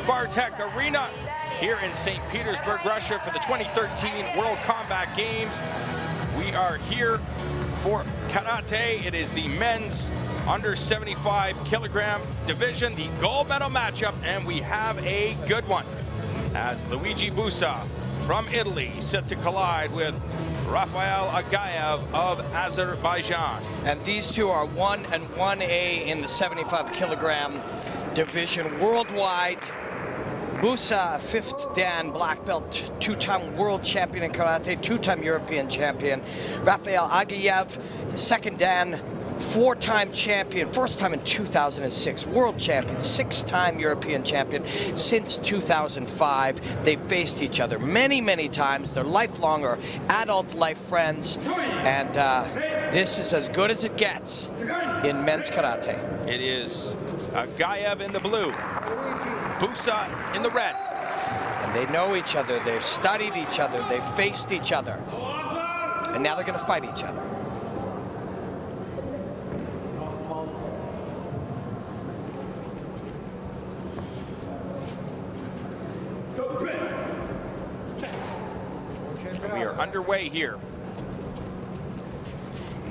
Spartak Arena here in St. Petersburg, Russia for the 2013 World Combat Games. We are here for karate. It is the men's under 75 kilogram division, the gold medal matchup, and we have a good one. As Luigi Busa from Italy set to collide with Rafael Aghayev of Azerbaijan. And these two are 1 and 1A in the 75 kilogram division worldwide. Busa, fifth Dan black belt, two-time world champion in karate, two-time European champion. Rafael Aghayev, second Dan, four-time champion, first time in 2006, world champion, six-time European champion since 2005. They've faced each other many, many times. They're lifelong or adult life friends, and uh, this is as good as it gets in men's karate. It is Aghayev in the blue, Busa in the red. And they know each other, they've studied each other, they've faced each other. And now they're going to fight each other. We are underway here.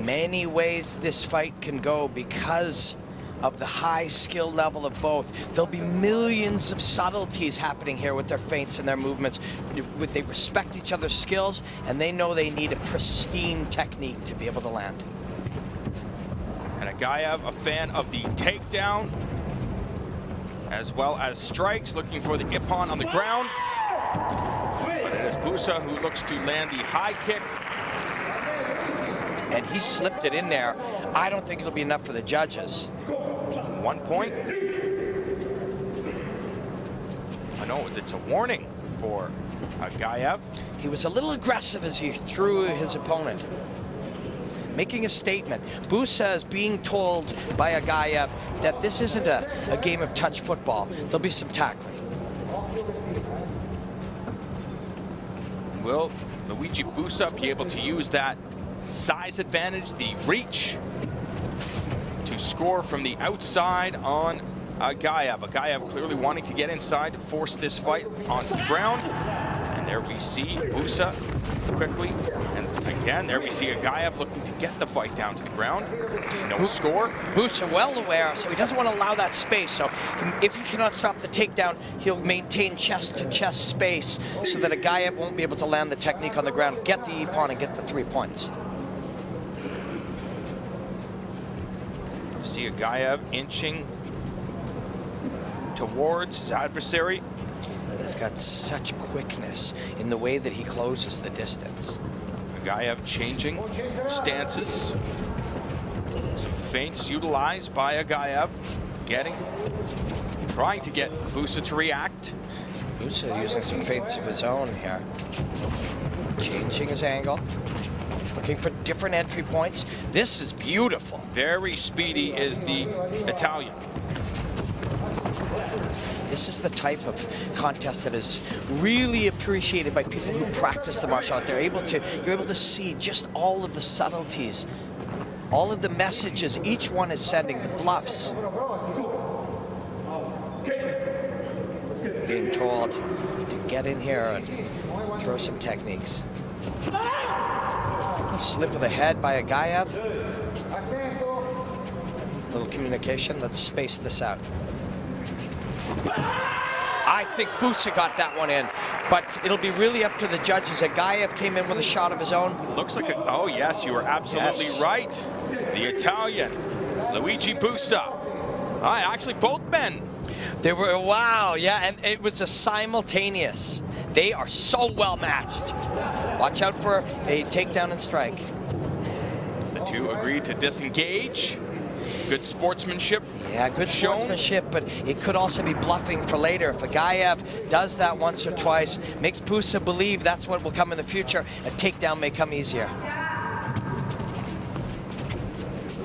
Many ways this fight can go because of the high skill level of both. There'll be millions of subtleties happening here with their feints and their movements. They respect each other's skills, and they know they need a pristine technique to be able to land. And Aghayev, a fan of the takedown, as well as strikes, looking for the ippon on the ground. But it is Busa who looks to land the high kick. And he slipped it in there. I don't think it'll be enough for the judges. One point. I know it's a warning for Aghayev. He was a little aggressive as he threw his opponent. Making a statement. Busa is being told by Aghayev that this isn't a, a game of touch football. There'll be some tackling. Will Luigi Busa be able to use that size advantage, the reach, score from the outside on uh, Aghayev. Aghayev uh, clearly wanting to get inside to force this fight onto the ground. And there we see Busa quickly. And again, there we see Aghayev looking to get the fight down to the ground. No score. Busa well aware, so he doesn't want to allow that space. So if he cannot stop the takedown, he'll maintain chest-to-chest -chest space so that Aghayev won't be able to land the technique on the ground, get the ippon, and get the three points. See Aghayev inching towards his adversary. He's got such quickness in the way that he closes the distance. Aghayev changing stances. Feints utilized by Aghayev. Getting, trying to get Busa to react. Busa using some feints of his own here. Changing his angle looking for different entry points. This is beautiful. Very speedy is the Italian. This is the type of contest that is really appreciated by people who practice the martial art. They're able to, you're able to see just all of the subtleties, all of the messages each one is sending, the bluffs. Being told to get in here and throw some techniques. Slip of the head by a Aghayev. Little communication. Let's space this out. I think Busa got that one in, but it'll be really up to the judges. Aghayev came in with a shot of his own. Looks like a, oh yes, you are absolutely yes. right. The Italian, Luigi Busa. All right, actually both men. They were, wow, yeah, and it was a simultaneous. They are so well matched. Watch out for a takedown and strike. The two agreed to disengage. Good sportsmanship. Yeah, good shown. sportsmanship, but it could also be bluffing for later. If a Aghayev does that once or twice, makes Busa believe that's what will come in the future, a takedown may come easier.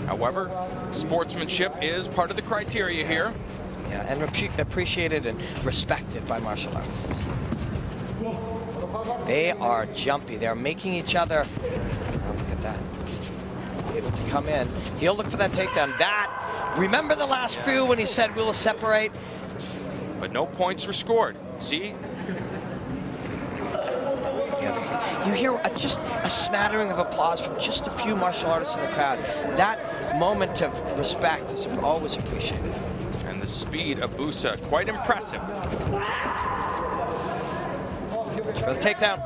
However, sportsmanship is part of the criteria here. Yeah, and appreciated and respected by martial artists. They are jumpy. They're making each other. Oh, look at that. Able to come in. He'll look for that takedown. That. Remember the last few when he said we'll separate? but no points were scored. See? You hear a, just a smattering of applause from just a few martial artists in the crowd. That moment of respect is always appreciated. And the speed of Busa, quite impressive. For the takedown.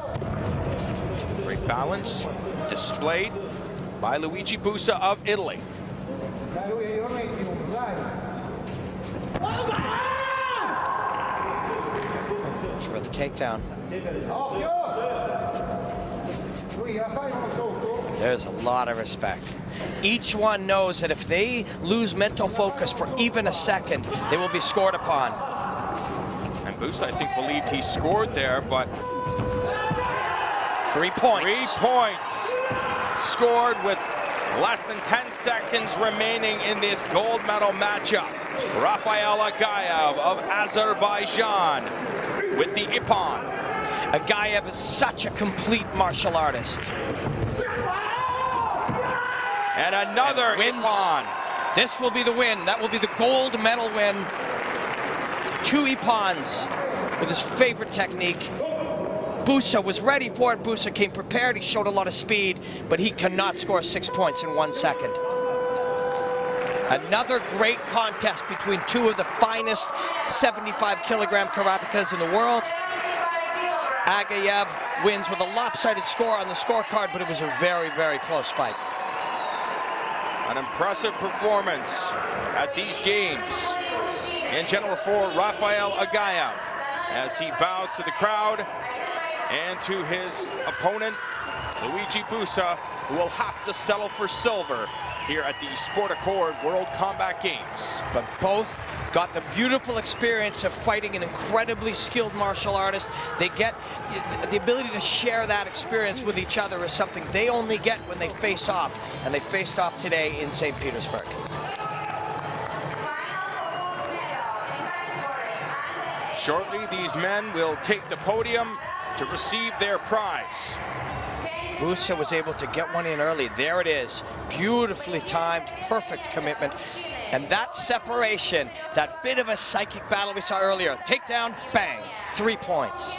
Great balance displayed by Luigi Busa of Italy. For the takedown. There's a lot of respect. Each one knows that if they lose mental focus for even a second, they will be scored upon. And Busa, I think, believed he scored there, but three points. Three points scored with less than 10 seconds remaining in this gold medal matchup. Rafael Aghayev of Azerbaijan with the Ippon. Aghayev is such a complete martial artist. And another and Ippon. This will be the win. That will be the gold medal win. Two Ippons with his favorite technique. Busa was ready for it. Busa came prepared. He showed a lot of speed, but he cannot score six points in one second. Another great contest between two of the finest 75 kilogram karatekas in the world. Aghayev wins with a lopsided score on the scorecard, but it was a very, very close fight. An impressive performance at these games. In general for Rafael Aghayev as he bows to the crowd and to his opponent, Luigi Busa, who will have to settle for silver here at the Sport Accord World Combat Games. But both got the beautiful experience of fighting an incredibly skilled martial artist. They get the ability to share that experience with each other is something they only get when they face off, and they faced off today in St. Petersburg. Shortly, these men will take the podium to receive their prize. Busa was able to get one in early. There it is. Beautifully timed, perfect commitment. And that separation, that bit of a psychic battle we saw earlier, takedown, bang, three points.